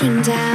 评价